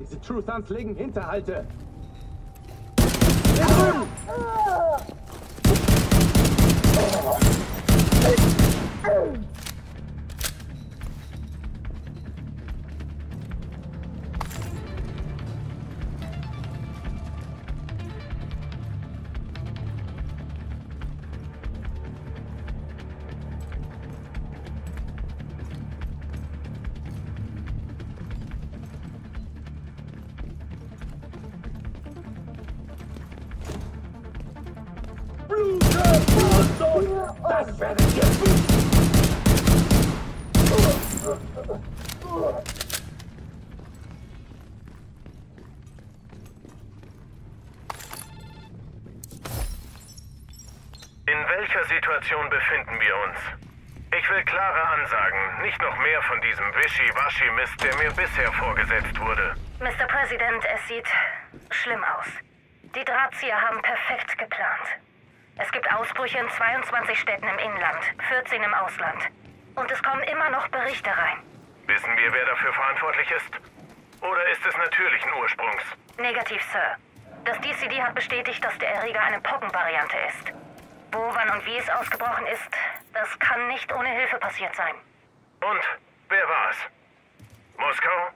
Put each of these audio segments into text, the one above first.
Diese True Sons legen Hinterhalte. Das In welcher Situation befinden wir uns? Ich will klare Ansagen, nicht noch mehr von diesem Wischiwaschi-Mist, der mir bisher vorgesetzt wurde. Mr. Präsident, es sieht schlimm aus. Die Drahtzieher haben perfekt geplant. Es gibt Ausbrüche in 22 Städten im Inland, 14 im Ausland. Und es kommen immer noch Berichte rein. Wissen wir, wer dafür verantwortlich ist? Oder ist es natürlichen Ursprungs? Negativ, Sir. Das DCD hat bestätigt, dass der Erreger eine Pockenvariante ist. Wo, wann und wie es ausgebrochen ist, das kann nicht ohne Hilfe passiert sein. Und wer war es? Moskau?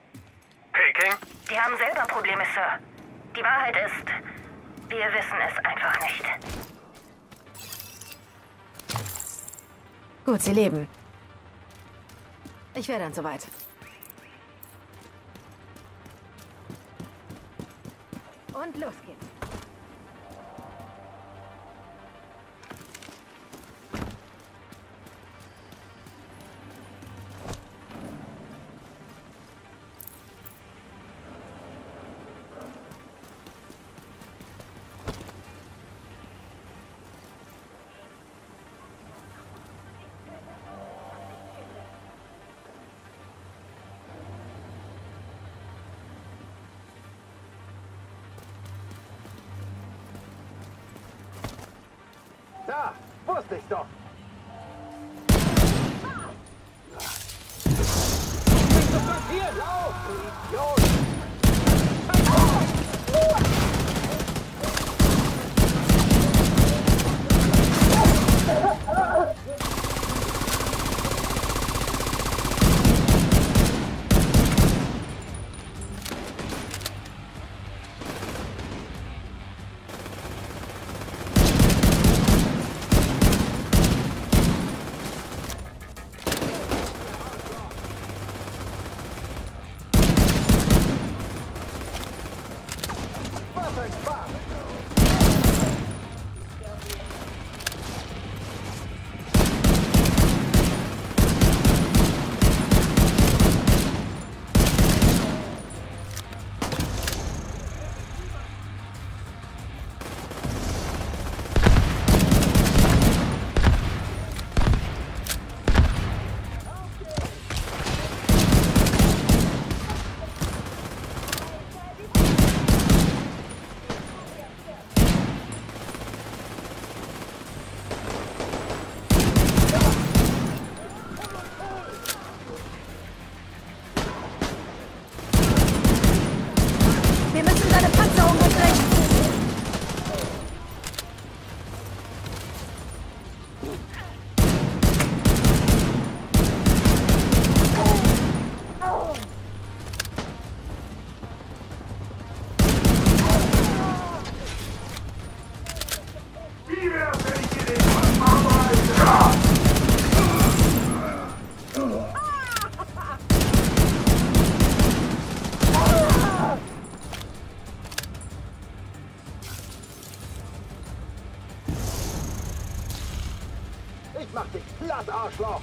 Peking? Die haben selber Probleme, Sir. Die Wahrheit ist, wir wissen es einfach nicht. Gut, Sie leben. Ich wäre dann soweit. Und los geht's. Wusste ich doch. Bist du bis hier? Lauf, du Idiot! Oh. Ich mach dich platt, Arschloch!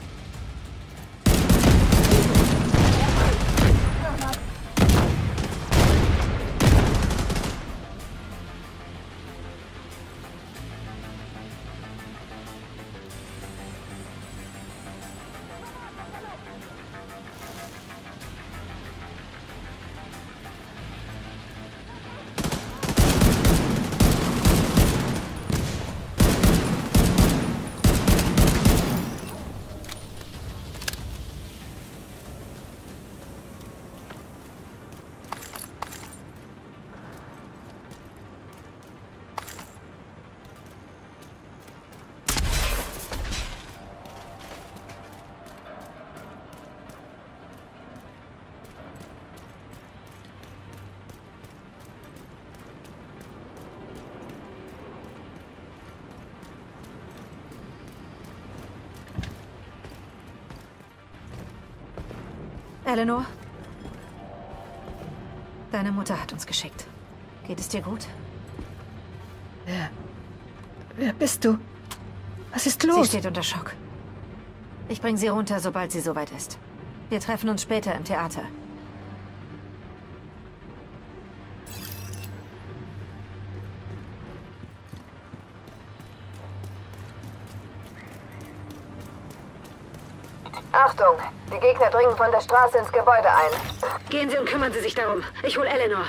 Eleanor? Deine Mutter hat uns geschickt. Geht es dir gut? Wer. Wer bist du? Was ist Sie los? steht unter Schock. Ich bringe sie runter, sobald sie soweit ist. Wir treffen uns später im Theater. Achtung, die Gegner dringen von der Straße ins Gebäude ein. Gehen Sie und kümmern Sie sich darum. Ich hol Eleanor.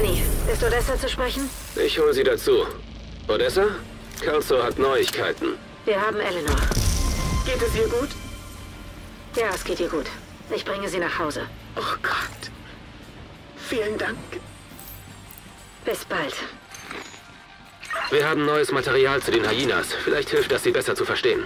Manny, ist Odessa zu sprechen? Ich hole sie dazu. Odessa? Kelso hat Neuigkeiten. Wir haben Eleanor. Geht es ihr gut? Ja, es geht ihr gut. Ich bringe sie nach Hause. Oh Gott. Vielen Dank. Bis bald. Wir haben neues Material zu den Hyenas. Vielleicht hilft das, sie besser zu verstehen.